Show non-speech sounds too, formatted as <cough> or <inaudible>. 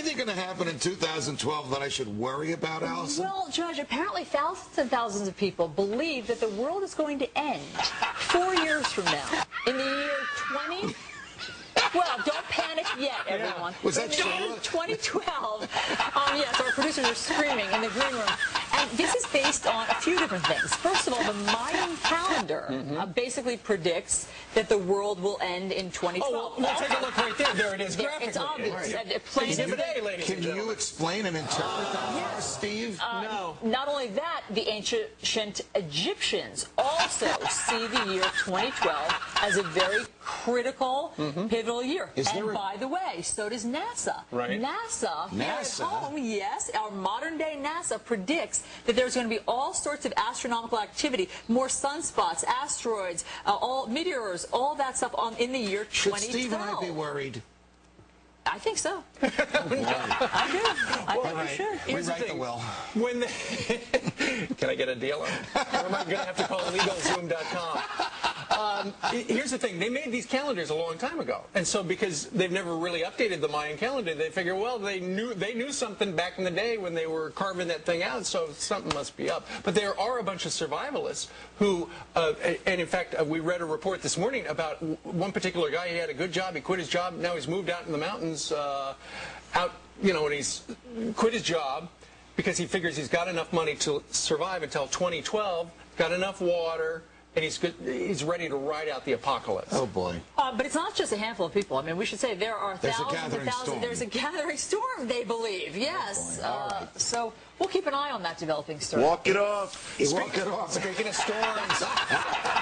anything going to happen in 2012 that I should worry about, Allison? Well, Judge, apparently thousands and thousands of people believe that the world is going to end four years from now. In the year 20... Well, don't panic yet, everyone. Was that in the year 2012, um, yes, our producers are screaming in the green room. And this is based on a few different things. First of all, the Mayan calendar uh, basically predicts that the world will end in 2012. Oh, well, well, take a look right there. There it is There- it's obvious. Uh, plain as Exhibit day. A, ladies Can and you explain and interpret that for us, Steve? no. Not only that, the ancient Egyptians also see the year 2012 as a very critical, pivotal year. Mm-hmm. Is and a- by the way, so does NASA. Right. NASA, here at NASA? home, yes, our modern day NASA predicts that there's going to be all sorts of astronomical activity, more sunspots, asteroids, uh, all meteors, all that stuff on in the year Should 2012. Steve and I be worried? I think so. <laughs> I do. I All think right. we should. Here's the write the thing. will. When the, <laughs> can I get a deal on? it? Or am I going to have to call LegalZoom.com? Um, here's the thing: they made these calendars a long time ago, and so because they've never really updated the Mayan calendar, they figure, well, they knew they knew something back in the day when they were carving that thing out, so something must be up. But there are a bunch of survivalists who, uh, and in fact, uh, we read a report this morning about one particular guy. He had a good job, he quit his job, now he's moved out in the mountains, uh, out, you know, and he's quit his job because he figures he's got enough money to survive until 2012, got enough water, and he's good, he's ready to ride out the apocalypse. Oh, boy. Uh, but it's not just a handful of people. I mean, we should say there are There's thousands and thousands. storm. There's a gathering storm, they believe. Yes. boy. All Uh, right. So we'll keep an eye on that developing story. Walk it off. You walk it off. Speaking of storms, <laughs>